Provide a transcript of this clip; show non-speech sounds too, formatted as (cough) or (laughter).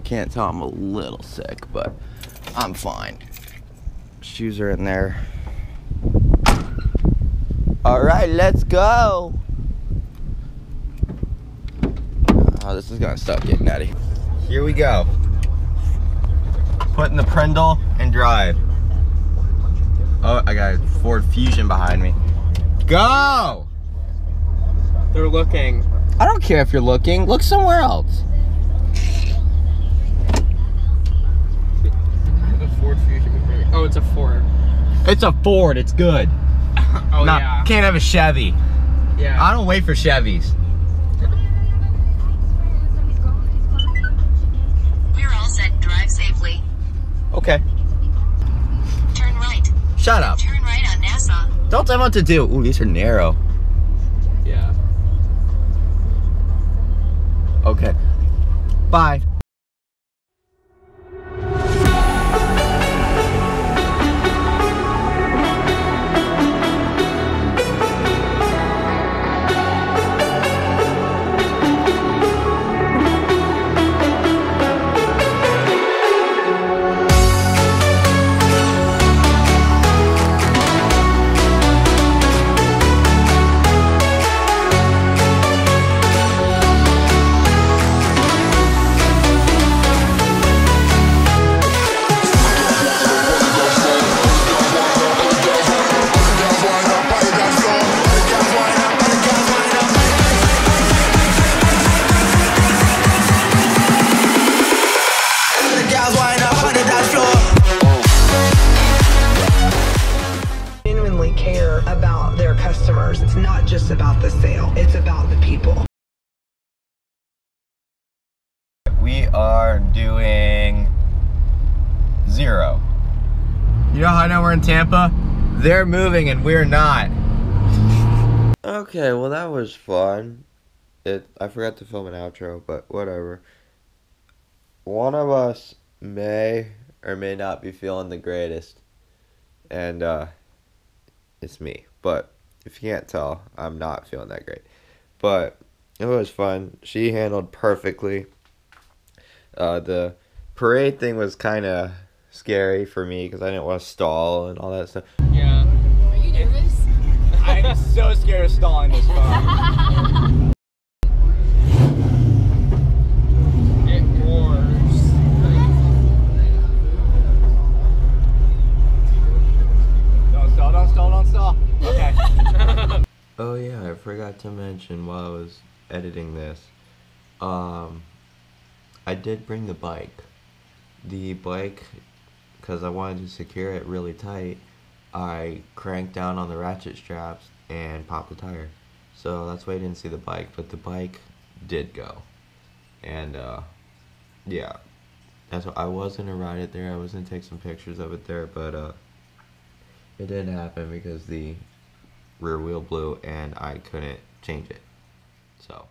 can't tell, I'm a little sick, but I'm fine. Shoes are in there. All right, let's go. Oh, this is gonna stop getting out of here. Here we go. Put in the Prindle and drive. Oh, I got a Ford Fusion behind me. Go! They're looking. I don't care if you're looking. Look somewhere else. The Ford Fusion. Oh, it's a Ford. It's a Ford. It's good. (laughs) Oh Not- yeah. Can't have a Chevy. Yeah. I don't wait for Chevys. We're all set. Drive safely. Okay. Turn right. Shut up. Turn right on Nassau. Don't tell me what to do. Ooh, these are narrow. Yeah. Okay. Bye. About the sale, it's about the people. We are doing zero. You know how I know we're in Tampa? They're moving and we're not. Okay, well that was fun. It I forgot to film an outro, but whatever. One of us may or may not be feeling the greatest. And uh it's me. But if you can't tell, I'm not feeling that great. But it was fun. She handled perfectly. Uh, the parade thing was kind of scary for me because I didn't want to stall and all that stuff. Yeah. Are you nervous? I'm so scared of stalling this (laughs) phone. it roars. Don't stall, don't stall, don't stall. Okay. Oh yeah, I forgot to mention while I was editing this. Um, I did bring the bike. The bike, because I wanted to secure it really tight, I cranked down on the ratchet straps and popped the tire. So that's why I didn't see the bike, but the bike did go. And uh, yeah, that's what I was gonna ride it there. I was gonna take some pictures of it there, but uh, it didn't happen because the rear wheel blew and I couldn't change it. So